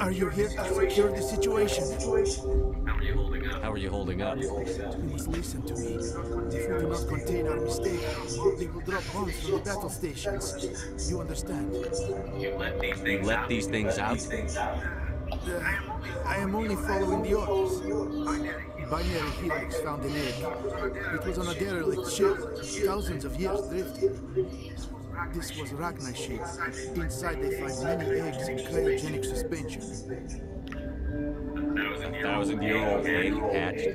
Are you here to secure the situation? How are you holding up? How are you holding up? You must listen to me. If we do not contain our mistake, they will drop bombs from the battle stations. You understand? You let these things out? Uh, I am only following the orders. Binary Helix found an egg. It was on a derelict ship, thousands of years drifting. This was Rachni shape. Inside they find many eggs in cryogenic suspension. A thousand year old egg hatched?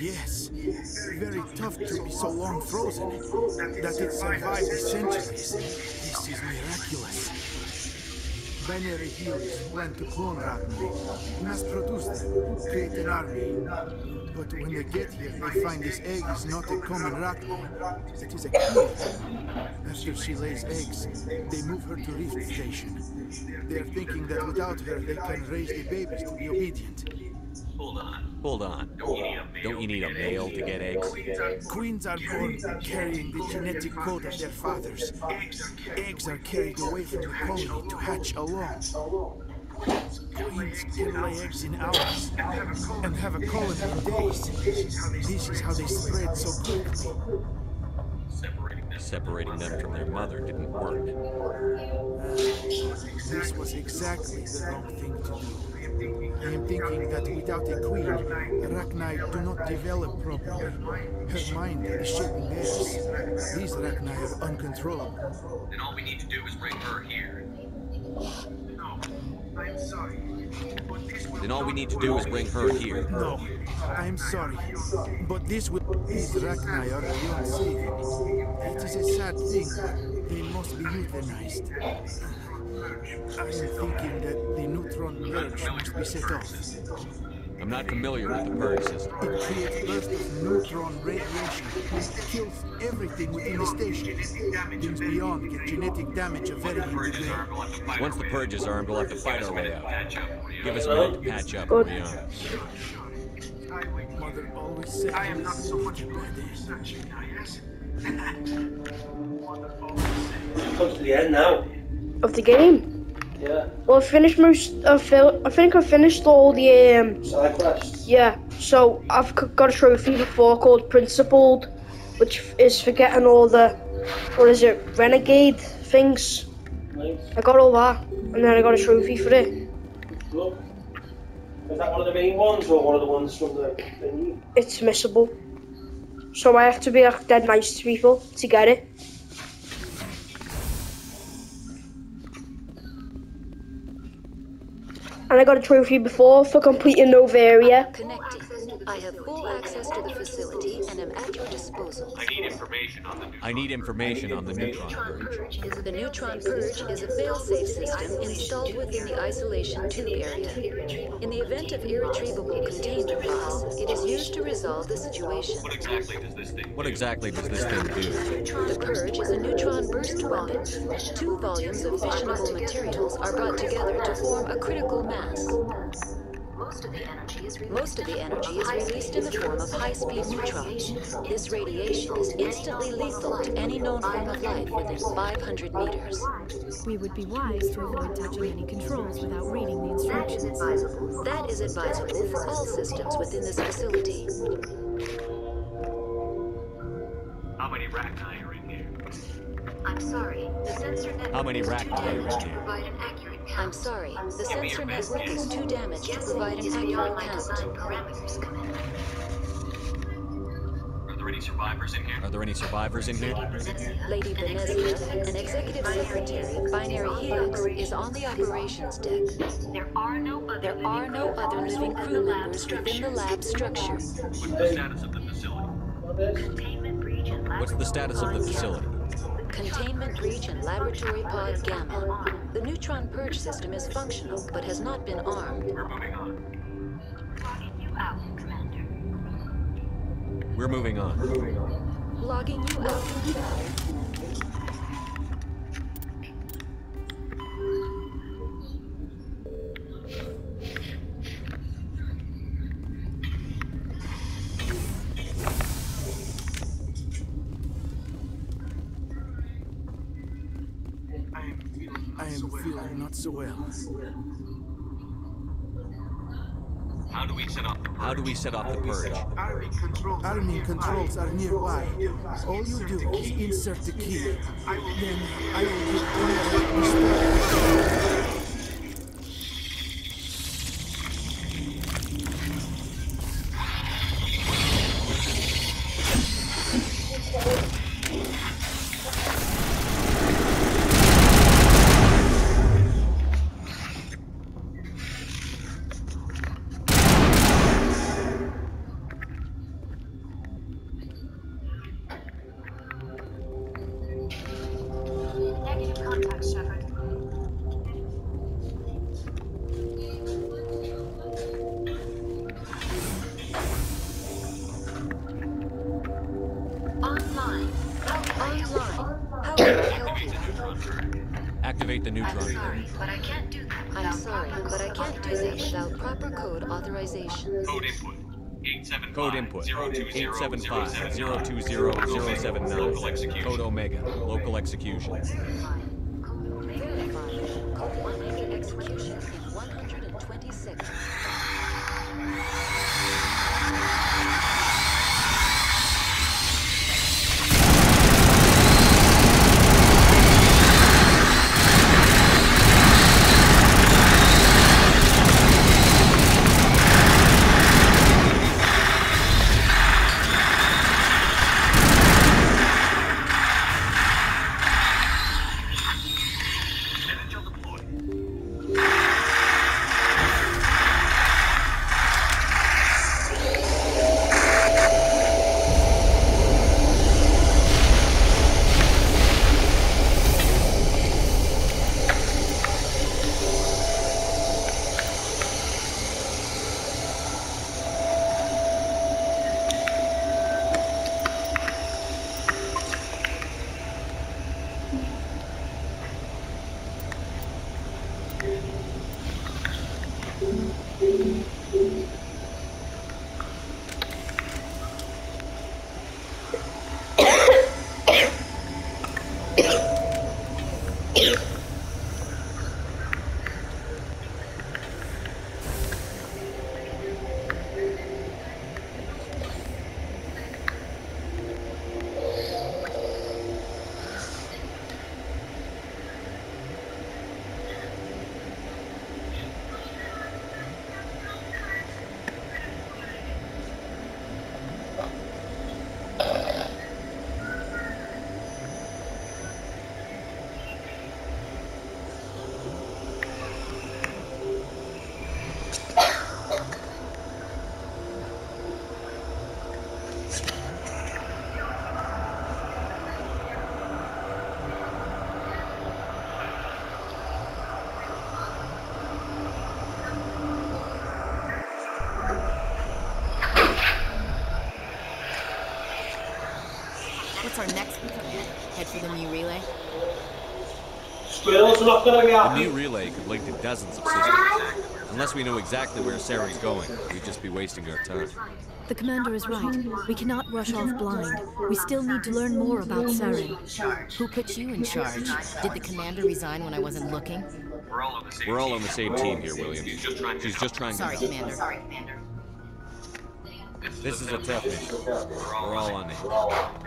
Yes, very tough to be so long frozen. That it survived the centuries. This is miraculous. Binary Helix plan to clone mass produce them, create an army. But when they get here, they find this egg is not a common Rachni. It is a queen. After she lays eggs, they move her to Rift Station. They are thinking that without her, they can raise the babies to be obedient. Hold on. Hold on. Don't you need a male to get eggs? Queens are born carrying the genetic code of their fathers. Eggs are carried away from the colony to hatch alone. Queens can lay eggs in hours and have a colony in days. This is how they spread so quickly. Separating them from their mother didn't work. This was exactly the wrong thing to do. I am thinking that without a queen, Rachni do not develop properly. Her mind is shaping theirs. These Rachni are uncontrollable. Then all we need to do is bring her here. No, I'm sorry. But this will Then all we need to do is bring her here. No, I am sorry, but this will. These Rachni are beyond saving. It is a sad thing. They must be euthanized. I am thinking that the neutron purge must be set off. I'm not familiar with the purge system. It creates bursts of neutron radiation. It kills everything within the station. Things beyond get genetic damage of varying degree. Once the purge is armed, we'll have to fight our way out. Give us a minute to patch up and rearm. Mother always said I am not so much by good this. such yes? Comes to the end now. Of the game. Yeah. Well, I finished most. I feel. I think I finished all the. Um, Side quests. yeah. So I've c- got a trophy before called Principled, which is for getting all the. What is it? Renegade things. Nice. I got all that, and then I got a trophy for it. Look. Is that one of the main ones or one of the ones from the? It's missable. So I have to be like dead nice to people to get it. And I got a trophy before for completing Noveria. I have full access to the facility and at your disposal. I need information on the new. I need information on the neutron purge. The neutron purge is a fail-safe system installed within the isolation tube area. In the event of irretrievable containment loss, it is used to resolve the situation. What exactly does this thing? do? What exactly does this thing do? The purge is a neutron burst weapon. Two volumes of fissionable materials are brought together to form a critical mass. Most of the energy is released in the form of high-speed neutrons. This radiation is instantly lethal to any known form of life within 500 meters. We would be wise to avoid touching any controls without reading the instructions. That is advisable for all systems within this facility. How many Rachni are in here? I'm sorry. The sensor network How many is too Rachni are damaged to there? provide an accurate count. I'm sorry, the sensor network is too damaged to provide an is beyond accurate my count. design parameters, Commander. Are there any survivors in here? Are there any survivors in here? Lady Benezia, an executive secretary, Binary Helix, is on the operations deck. There are no other There are no other living crew members within the lab structure. What's the status of the facility? Containment breach and What's the status of the facility? Containment breach and laboratory pod gamma. The neutron purge system is functional, but has not been armed. We're moving on. Logging you out, Commander. We're moving on. Logging you out. I How do we set off the purge? Army controls, Army controls are nearby. All you do is insert the key. Then I will give Code input 020 875 079. 020 Local 079. Code Omega. Local execution. Relay? Squirrels are not going to be The happy. new relay could link to dozens of systems. Unless we know exactly where Saren's going, we'd just be wasting our time. The commander is right. We cannot rush off blind. We still need to learn more about Saren. Who put you in charge? Did the commander resign when I wasn't looking? We're all on the same team. on the same team here, William. She's just trying to She's Sorry, to. Commander. Sorry, Commander. This is a tough mission. We're all on it.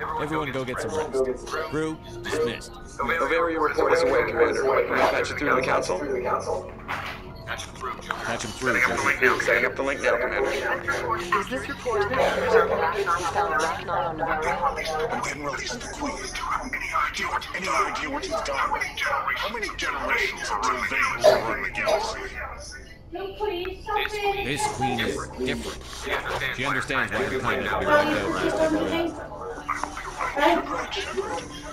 Everyone, Everyone go get some rest. Crew, dismissed. Noveria report is away, Commander. Can I patch it through to the Council? Patch him through, Joe. Patch him through, Jesse. Setting up the link now, Commander. Is this report confirmed Rachnon found Rachnon on Noveria? And then released the queen. Any idea what, any idea what he's done? How many generations until they will run the galaxy? This queen is different. She understands She understands why her kind had to be wiped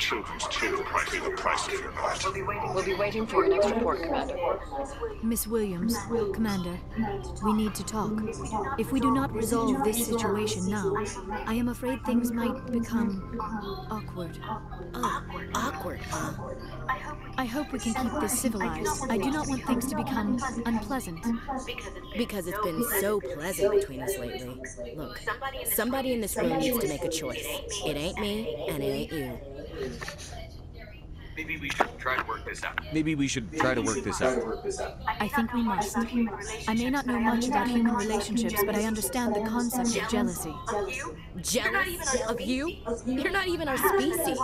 children's children might pay the price if you're not. We'll be waiting for your next report, Commander. Miss Williams, Commander, we need to talk. If we do not resolve this situation now, I am afraid things might become awkward. Oh, awkward, huh? I hope we can keep this civilized. I do not want things to become unpleasant. Because it's been so pleasant between us lately. Look, somebody in this room needs to make a choice. It ain't me, and it ain't you. Maybe we should try to work this out. Maybe we should try to work this out. I think we must. I may not know much about human relationships, but I understand the concept of jealousy. Jealous of you? You're not even our species.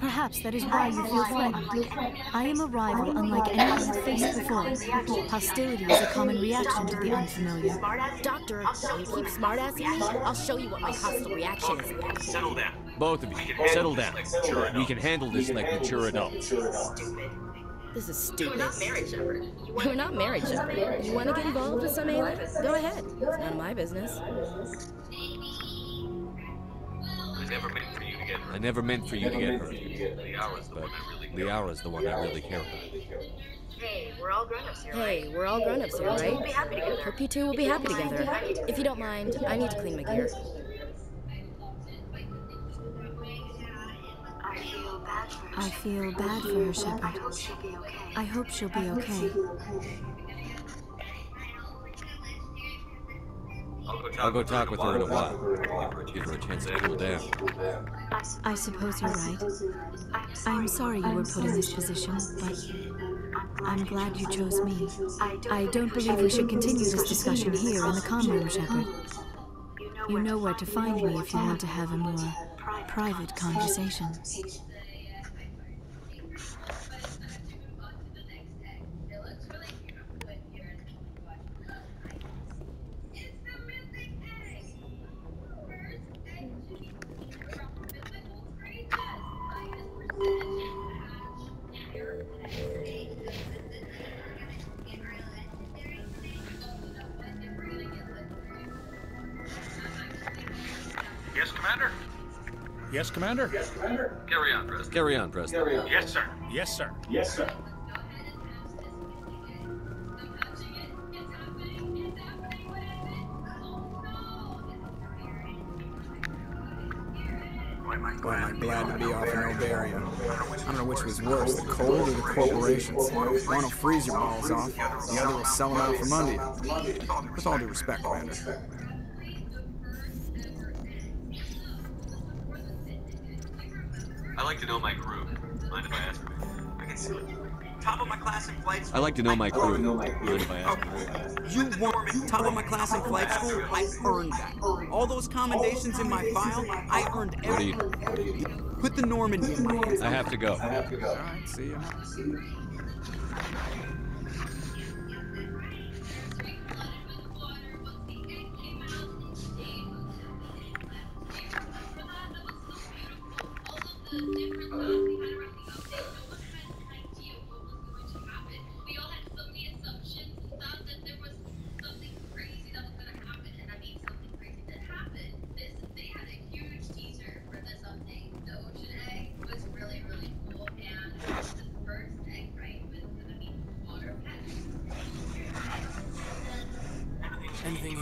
Perhaps that is why you feel threatened. I am a rival unlike anyone I've faced before. Hostility is a common reaction to the unfamiliar. Doctor, you keep smartassing me, I'll show you what my hostile reaction is. Settle down. Both of you, settle down. We can handle this like mature adults. This is stupid. We're not married, Shepard. We're not married, Shepard. You want to get involved with some alien? Go ahead. It's none of my business. I never meant for you to get hurt. I never meant for you to get hurt, but I really Liara's the one I really care about. Hey, we're all grown-ups here, Hey, right? we're all grown-ups here, right? We'll be happy together. Hope you two will be happy together. If you don't mind, I need to clean my gear. I feel bad for her, Shepard. I hope she'll be okay. I'll go talk with her in a while. Give her a chance to cool down. I suppose you're right. I'm sorry you were put in this position, but I'm glad you chose me. I don't believe we should continue this discussion here in the comm room, Shepard. You know where to find me if you want to have a more private conversation. Yes, Commander? Carry on, Pressly. Carry on, Pressly. Yes, sir. Yes, sir. Yes, sir. Boy, am I glad to be off Noveria. I don't know which was worse, the cold or the corporations. One will freeze your balls off, the other will sell them out from under you. With all due respect, Commander. I like to know my crew. Mind if I ask? I can see Top of my class in flight school. I like to know my crew. Mind if I ask? You want top of my class in flight school? I earned that. All those commendations in my file, I earned every. you? Put the Normandy in my hands. I have to go. All right, see ya.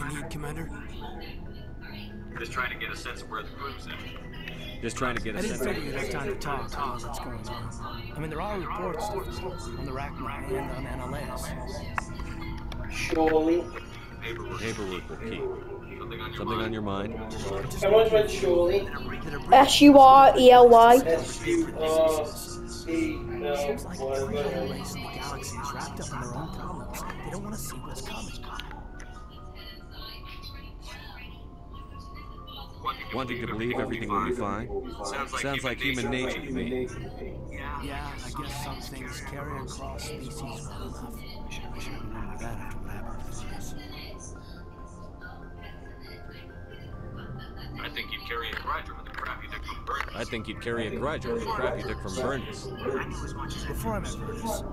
You need, Commander? Just trying to get a sense of where the crew's at. Just trying to get I a didn't sense figure you'd have time to talk about what's going on. I mean, there are reports on the Rachni and on NLS. Surely. Paperwork will keep. Something on your mind? Someone's read surely. S U R E L Y. S U R E L Seems like every race in the galaxy is wrapped up in Wanting to believe everything will be fine? Sounds like human nature to me. Yeah, I guess some things carry across species well enough. I should remember that after what happened to us. I think you'd carry a grudge over the crap you took from Bert. I think you'd carry a grudge over the crap you took from Vyrnnus. Before I met Brutus,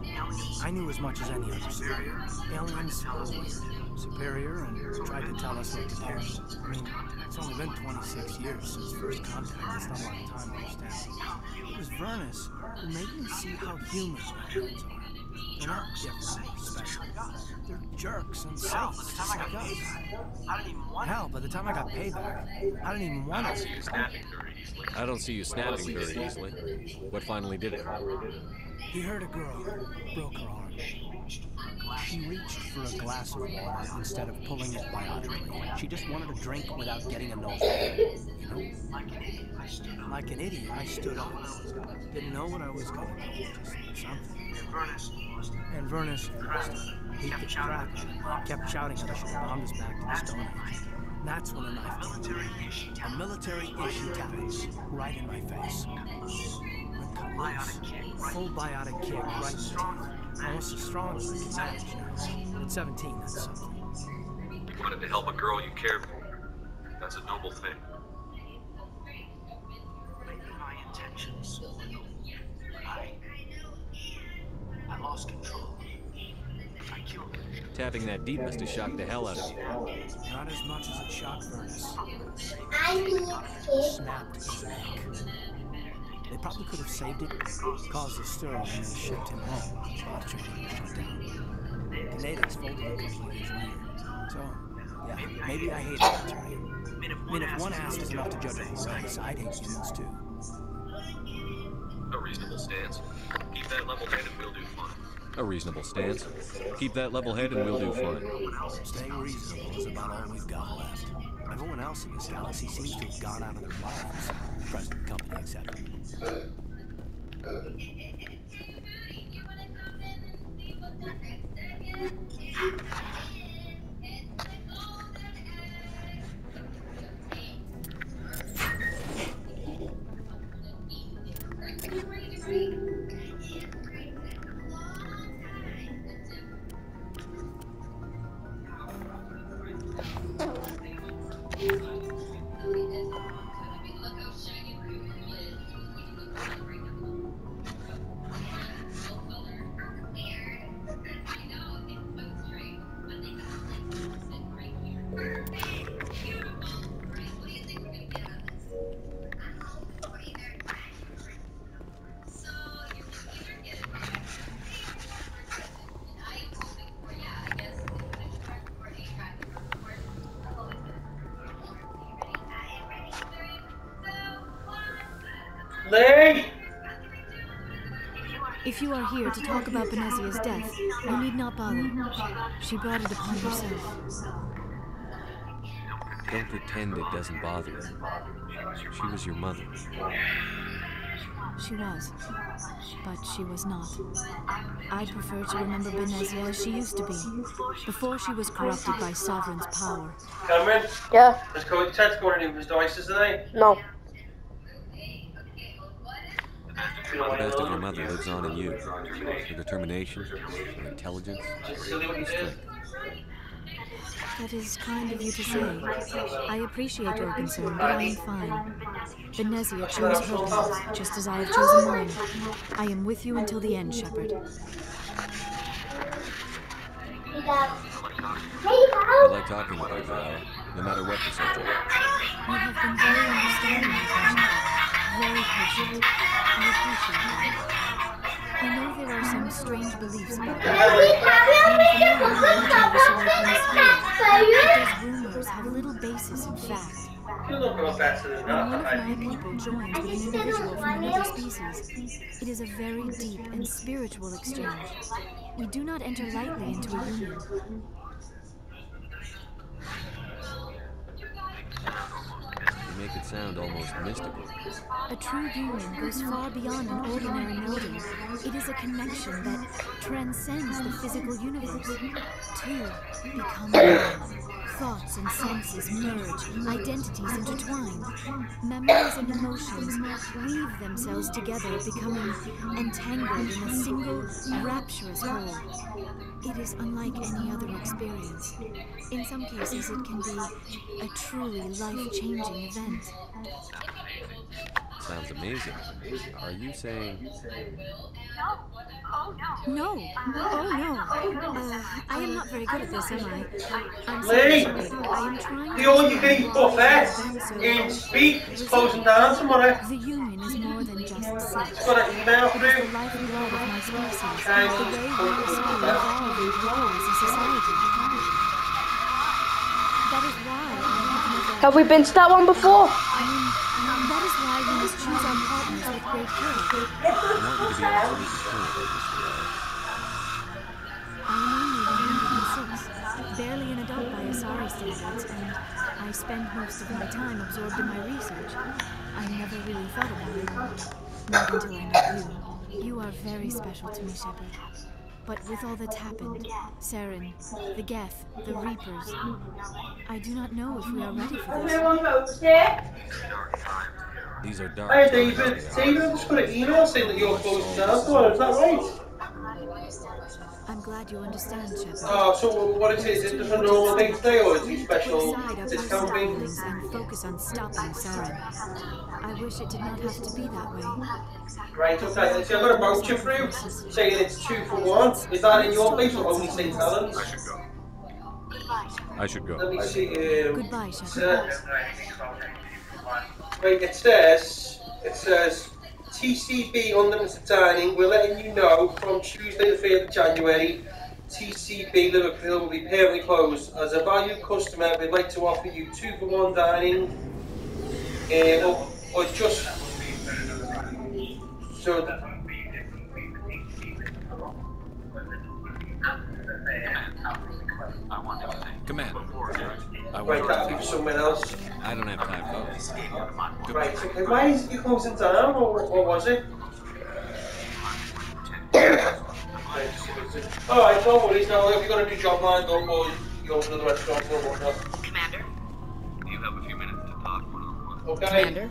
I knew as much as any other superior. Aliens were superior and tried to tell us what to do. I mean, it's only been 26 years since first contact. That's not a lot of time to understand. It was Vyrnnus who made me see how human aliens are. They're not different or special. They're jerks and selfish, just like us. Hell, by the time I got payback, I didn't even want to. Snapping very easily. I don't see you snapping very easily. What finally did it? He hurt a girl, broke her arm. She reached for a glass of water instead of pulling it biotically. She just wanted a drink without getting a nosebleed. You know? Like an idiot, I stood up. Didn't know what I was going to do. Just something. And Vyrnnus the crap out of me. Kept shouting I should have bombed us back to the Stone Age. That's when a knife came. A military issue talent right in my face. Full biotic kick right in the teeth. Almost as strong as I can manage. At 17, that's something. You wanted to help a girl you cared for. That's a noble thing. Maybe my intentions. I. I lost control. I killed her. Tapping that deep must have shocked the hell out of you. Not as much as it shocked Vyrnnus. Snapped his neck. They probably could have saved it, caused a stir, and then shipped him home. Spot training was shut down. The natives folded a couple of years later. So, yeah, maybe I hate Altaria. I mean, if one ass is enough to judge a whole race, I'd hate humans too. A reasonable stance. Keep that level headed, we'll do fine. A reasonable stance. Keep that level head and we'll do fine. Staying reasonable is about all we've got left. Everyone else in this galaxy seems to have gone out of their lives. Present company accepted. If you are here to talk about Benezia's death, you need not bother. She brought it upon herself. Don't pretend it doesn't bother you. She was your mother. She was, but she was not. I'd prefer to remember Benezia as she used to be, before she was corrupted by Sovereign's power. Cameron? Yeah. Let's go. Ted's going to do his dices today. No. The best of your mother lives on in you. Your determination, your intelligence, her strength. That is kind of you to say. I appreciate your concern, but I am fine. Benezia chose her path, just as I have chosen mine. I am with you until the end, Shepard. I like talking with you, Val, no matter what the subject. You have been very understanding with me, Shepard. Very patient. I appreciate that. I know there are some strange beliefs about but those rumors have little basis in fact. When one of my people joins with an individual from another species, it is a very deep and spiritual exchange. We do not enter lightly into a union. Make it sound almost mystical. A true union goes far beyond an ordinary melding. It is a connection that transcends the physical universe. Two become one. Thoughts and senses merge, identities intertwine. Memories and emotions weave themselves together, becoming entangled in a single rapturous whole. It is unlike any other experience. In some cases, it can be a truly life-changing event. Sounds amazing. Are you saying No. Oh, no. Uh, I am not very good at this, am I? I'm Lee! sorry, Shepard. I am trying The to all you can eat understand buffet in speak is closing down tomorrow. The union is more than just sex. Got an email It is the through. lifeblood of my species, Thank the way we must evolve and grow as a society. That is why I have we been to that one before? I mean, that is why we must choose our partners with great care. I want you to be absolutely sure about this, Val? I am only one barely an adult by Asari standards, and I spend most of my time absorbed in my research. I never really thought about it. Not until I met you. You are very special to me, Shepard. But with all that's happened, Saren, the Geth, the Reapers, I do not know if we are ready for this. These are dark. Hey David, David, just got an email saying that you're closing down store, is that right? I'm glad you understand, Shepard. Oh, so what is it? Is it just a normal day today or is it special Aside our discount thing? feelings and focus on stopping Saren. I wish it did not have to be that way. Right, okay, see, I've got a voucher for you saying it's two for one. Is that in your place or only St. Helens? I should go. Let me see. Um, Goodbye, it Shepard. says- Wait, it says, it says, TCB Unlimited Dining, we're letting you know from Tuesday the 3rd of January, TCB Liverpool will be permanently closed. As a valued customer, we'd like to offer you two for one dining, uh, or, or just, so, Command. I right, want that'll be for someone else. I don't have time, folks. Right, okay, why is it you closing down, or what was it? Alright, no worries, now if you've got a new job lined up, or you open another restaurant or whatnot. Commander? Do you have a few minutes to talk one-on-one? Okay. Commander?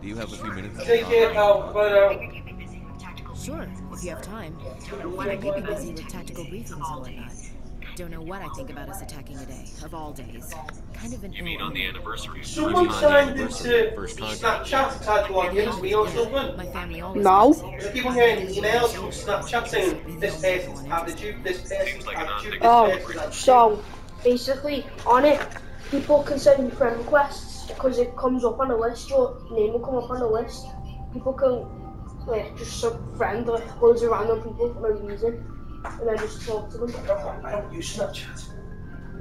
Do you have a few minutes to Take talk? care, pal. Bye uh, now. Sure, if you have time. I may be busy with tactical briefings and whatnot. Don't know what I think about us attacking today, of all days. Kind of an You mean on the anniversary? Someone signed into Snapchat tagged log in as me or something. My family always No. I keep on getting emails from Snapchat saying this person's added you, this person's added you, this Oh, person's added so basically on it, people can send you friend requests because it comes up on a list. Your name will come up on the list. People can like just sub friend like loads of random people for no reason, and then just talk to them. I don't use Snapchat.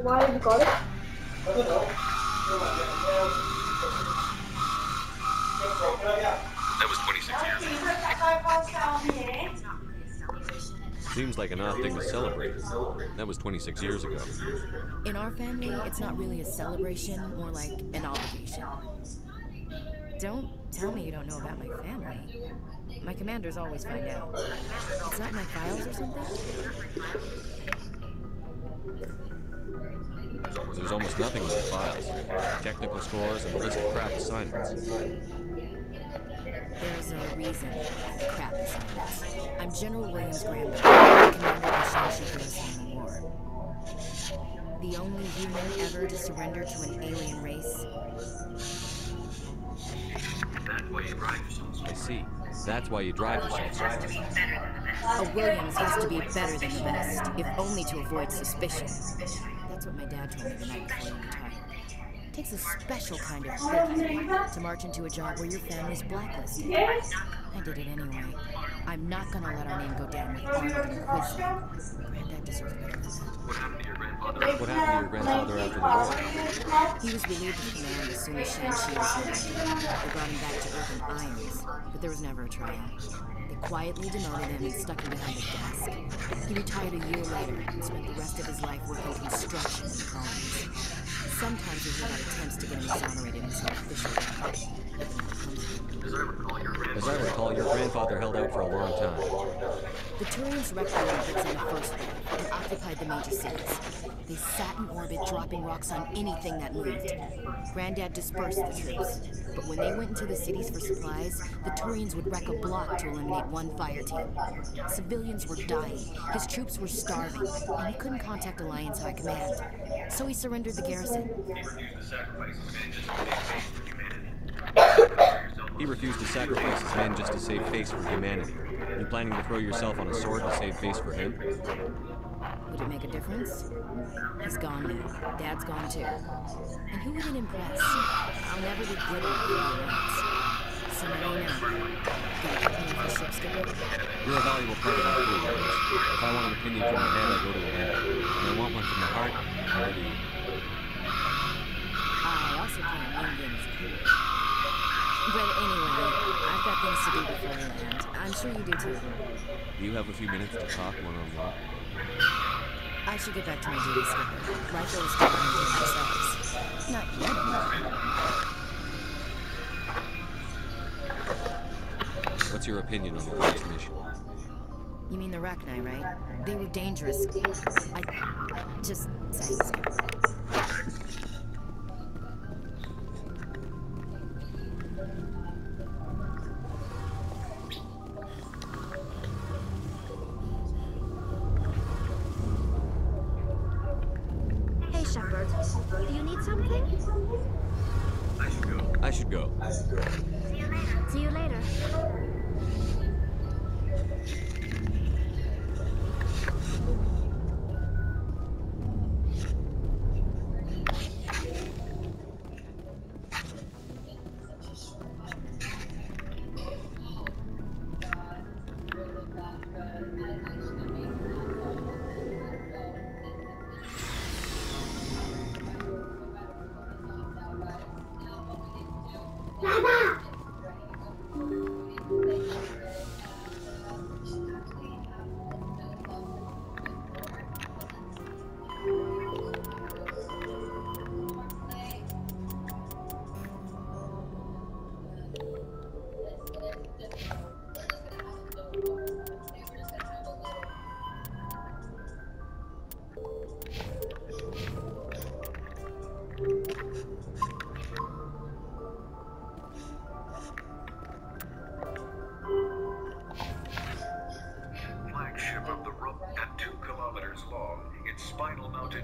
Why have you got it? I don't know. That was 26 years ago. Seems like an odd thing to celebrate. That was 26 years ago. In our family, it's not really a celebration, more like an obligation. Don't tell me you don't know about my family. My commanders always find out. It's not in my files or something? There's almost nothing in the files. Technical scores and a list of craft assignments. There's a reason for the crap assignments. I'm General Williams Graham, commander of the Shanxi Garrison in the war. The only human ever to surrender to an alien race. That's why you drive yourself. I see. That's why you drive yourself so much. A Williams has to be better than the best, if only to avoid suspicion. That's what my dad told me the night before he retired. It takes a special kind of thinking to march into a job where your family's blacklisted. I did it anyway. I'm not gonna let our name go down with Arnold and Quizzy. Granddad deserves better. What happened to your grandfather? What happened to your grandfather after the war? He was relieved of command as soon as Shanxi was liberated. They brought him back to Earth in irons, but there was never a trial. They quietly demoted him and stuck him behind a desk. He retired a year later and spent the rest of his life working construction in colonies. Sometimes we hear about attempts to get him exonerated in some official way. Your grandfather held out for a long time. The Turians wrecked the orbits on the first wave and occupied the major cities. They sat in orbit, dropping rocks on anything that moved. Granddad dispersed the troops, but when they went into the cities for supplies, the Turians would wreck a block to eliminate one fire team. Civilians were dying, his troops were starving, and he couldn't contact Alliance High Command. So he surrendered the garrison. He refused to sacrifice his men just to save face for humanity. You planning to throw yourself on a sword to save face for him? Would it make a difference? He's gone now. Dad's gone too. And who would it impress? I'll never be good enough for your rights. So now you know. Gotta keep me off the ship's good. You're a valuable part of our crew, Williams. If I want an opinion from the head, I go to a head. When I want one from the heart, I go to you. I also play Indians cool. But anyway, I've got things to do before we land. I'm sure you do too. Do you have a few minutes to talk one-on-one? I should get back to my duty, Skipper. Rifle is still maintain themselves. Not yet, anyway. What's your opinion on the last mission? You mean the Rachni, right? They were dangerous. I... Just saying, Skipper. Flagship of the rope at two kilometers long. Its spinal mounted.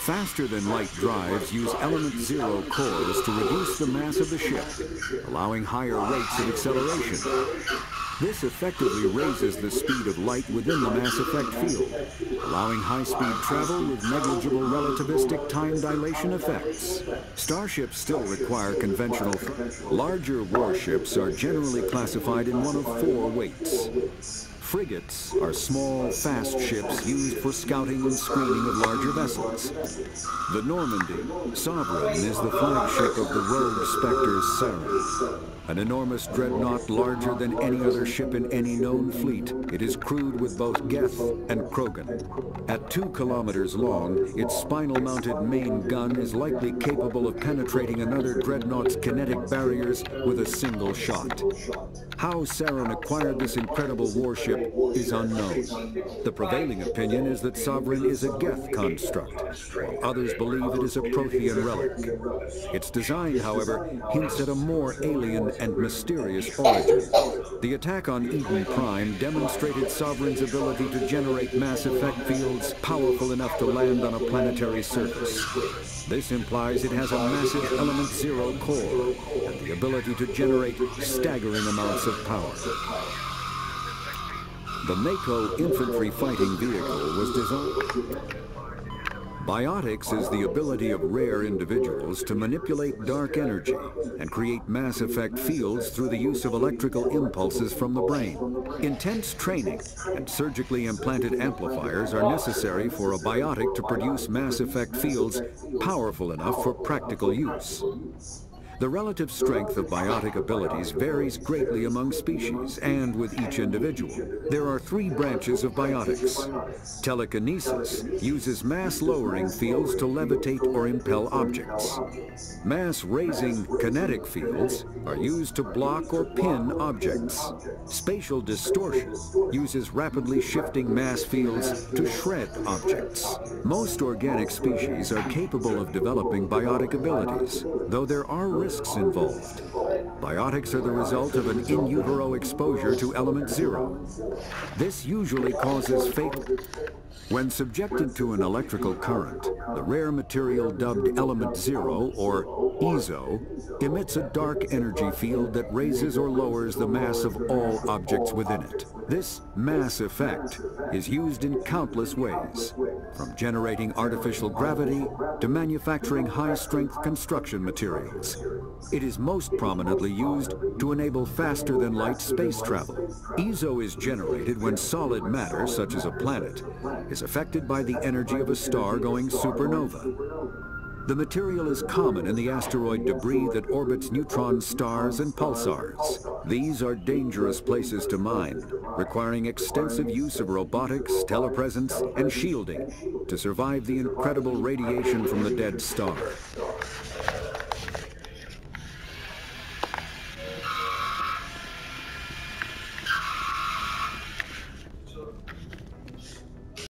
Faster-than-light drives use element zero cores to reduce the mass of the ship, allowing higher rates of acceleration. This effectively raises the speed of light within the mass effect field, allowing high-speed travel with negligible relativistic time dilation effects. Starships still require conventional... Larger warships are generally classified in one of four weights. Frigates are small, fast ships used for scouting and screening of larger vessels. The Normandy, Sovereign, is the flagship of the rogue Spectre Saren. An enormous dreadnought larger than any other ship in any known fleet, it is crewed with both Geth and Krogan. At two kilometers long, its spinal-mounted main gun is likely capable of penetrating another dreadnought's kinetic barriers with a single shot. How Saren acquired this incredible warship is unknown. The prevailing opinion is that Sovereign is a Geth construct, while others believe it is a Prothean relic. Its design, however, hints at a more alien and mysterious origin. The attack on Eden Prime demonstrated Sovereign's ability to generate mass effect fields powerful enough to land on a planetary surface. This implies it has a massive Element Zero core and the ability to generate staggering amounts of power. The Mako infantry fighting vehicle was designed. Biotics is the ability of rare individuals to manipulate dark energy and create mass effect fields through the use of electrical impulses from the brain. Intense training and surgically implanted amplifiers are necessary for a biotic to produce mass effect fields powerful enough for practical use. The relative strength of biotic abilities varies greatly among species and with each individual. There are three branches of biotics. Telekinesis uses mass-lowering fields to levitate or impel objects. Mass-raising kinetic fields are used to block or pin objects. Spatial distortion uses rapidly shifting mass fields to shred objects. Most organic species are capable of developing biotic abilities, though there are risks involved. Biotics are the result of an in utero exposure to element zero. This usually causes fatal. When subjected to an electrical current, the rare material dubbed element zero, or eezo, emits a dark energy field that raises or lowers the mass of all objects within it. This mass effect is used in countless ways, from generating artificial gravity to manufacturing high-strength construction materials. It is most prominently used to enable faster-than-light space travel. eezo is generated when solid matter, such as a planet, is affected by the energy of a star going supernova. The material is common in the asteroid debris that orbits neutron stars and pulsars. These are dangerous places to mine, requiring extensive use of robotics, telepresence, and shielding to survive the incredible radiation from the dead star.